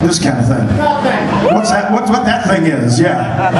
This kind of thing. What's that? What's what that thing is? Yeah.